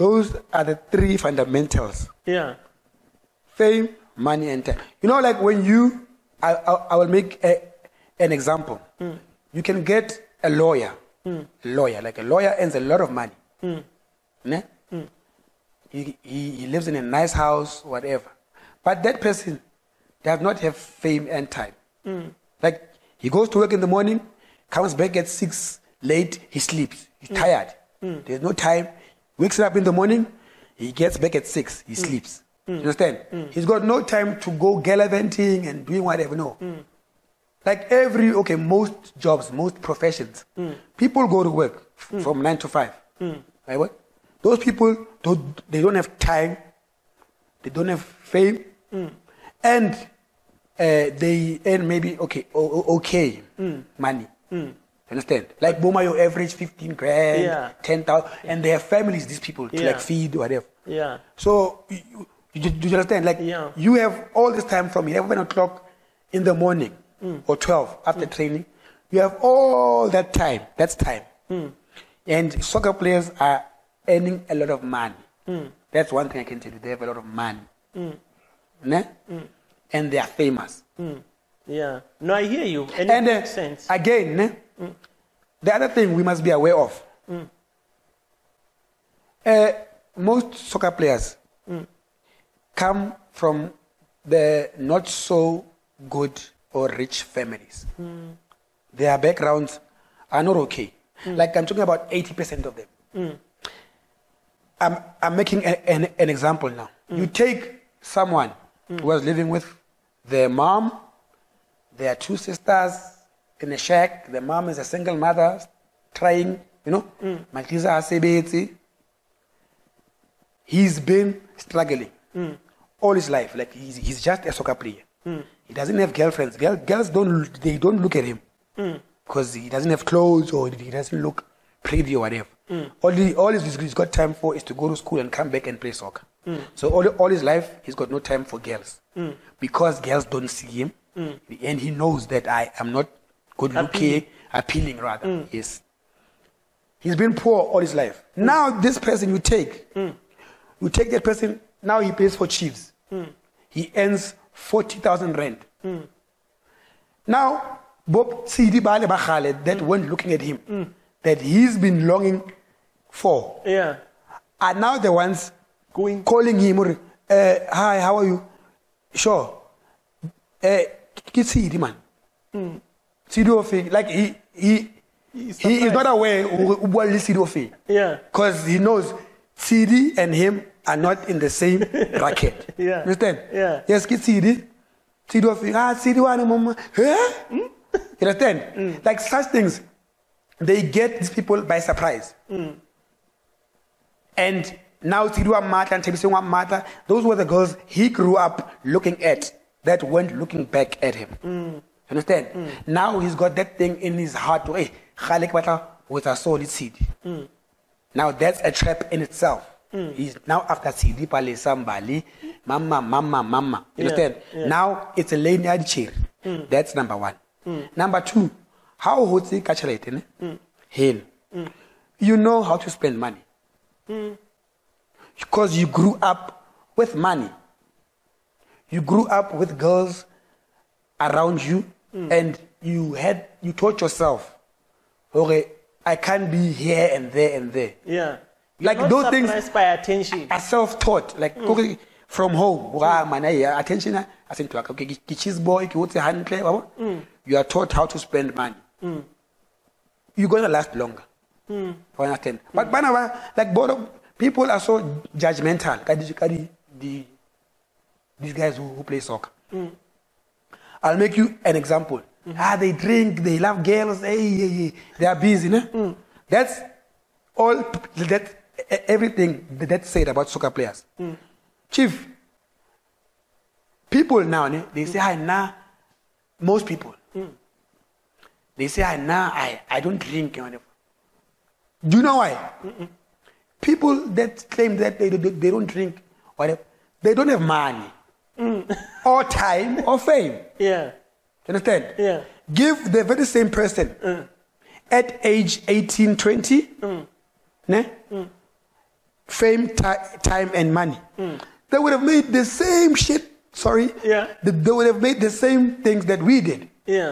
those are the three fundamentals Yeah. fame, money, and time. You know, like when you, I, I, I will make a, an example. Hmm. You can get a lawyer, hmm. lawyer, like a lawyer earns a lot of money. Hmm. Ne? He, he, he lives in a nice house, whatever. But that person does not have fame and time. Like he goes to work in the morning, comes back at six late, he sleeps. He's tired. There's no time. Wakes up in the morning, he gets back at six, he mm. sleeps. Mm. You understand? Mm. He's got no time to go gallivanting and doing whatever. No. Like every okay, most jobs, most professions, people go to work f- from nine to five. Right? What? Those people don't they don't have time, they don't have fame, and uh, they earn maybe okay o- okay money. You understand? Like Boma, your average fifteen grand, Yeah. ten thousand, and they have families. These people to Yeah. like feed whatever. Yeah. So you, you, you, you understand? Like Yeah. you have all this time from 11 o'clock in the morning hmm. or 12 after hmm. training. You have all that time. That's time. Hmm. And soccer players are earning a lot of money. That's one thing I can tell you. They have a lot of money. Ne? And they are famous. Yeah. No, I hear you. And, And uh, makes sense. again, ne? The other thing we must be aware of. Uh, most soccer players mm. come from the not so good or rich families. Mm. Their backgrounds are not okay. Like I'm talking about 80% of them. I'm, I'm making a, an, an example now. You take someone who was living with their mom, their two sisters in a shack. The mom is a single mother trying, you know, mm. Malkiza Asebeti. He's been struggling mm. all his life. Like he's, he's just a soccer player. Mm. He doesn't have girlfriends. Girl, girls don't they don't look at him because he doesn't have clothes or he doesn't look pretty or whatever. All, he, all he's, he's got time for is to go to school and come back and play soccer. So all, all his life he's got no time for girls because girls don't see him and he knows that I am not good looking, appealing rather. Mm. Yes. He's been poor all his life. Mm. Now this person you take, mm. you take that person. Now he pays for Chiefs. He earns forty thousand rand. Now Bob Sidi Bale Bakhale that weren't looking at him, that he's been longing for, yeah. are now the ones going calling him. Uh, Hi, how are you? Sure. Uh, Ke Sidi man. Sidi Ofe, like he he he is not aware what Sidi Ofe. Yeah. Because he knows CD and him are not in the same bracket. Yeah. Understand? Yeah. Yes, get CD. Of ah, CD one mama. Huh? Hmm? You understand? Like such things, they get these people by surprise. Hmm. And now one Mata and Tebisi Mata, those were the girls he grew up looking at that weren't looking back at him. Hmm. Understand? Now he's got that thing in his heart. Hey, with a solid seed. Now that's a trap in itself. He's now after CD Pale Sambali, Mama, Mama, Mama. You Yeah, understand? yeah. Now it's a linear chair. Mm. That's number one. Mm. Number two, how hotzi kachalete ne? Mm. Hell. You know how to spend money. Because you grew up with money. You grew up with girls around you Mm. and you had you taught yourself, okay, I can't be here and there and there. Yeah. Like You're not those things- by attention. are self-taught. Like mm. okay, from home wa mana ya attention a asentu aka okay ki cheese boy ki wotse hantle wabo mm. you are taught how to spend money. You're going to last longer. You understand but bana ba like both of- people are so judgmental. Ka di- ka the these guys who, who play soccer I'll make you an example. Mm-hmm. Ah, they drink, they love girls, hey, hey, hey. they are busy. No? Mm. That's all, that, everything that's said about soccer players. Mm. Chief, people now, they say, I nah, most people, mm. they say, I nah, I, I don't drink. Do you know why? People that claim that they, they, they don't drink, whatever, they don't have money, Mm. or time, or fame. Yeah. You understand? Yeah. Give the very same person mm. at age 18, 20, mm. ne? fame, ti- time, and money, they would have made the same shit. Sorry. Yeah. They would have made the same things that we did. Yeah.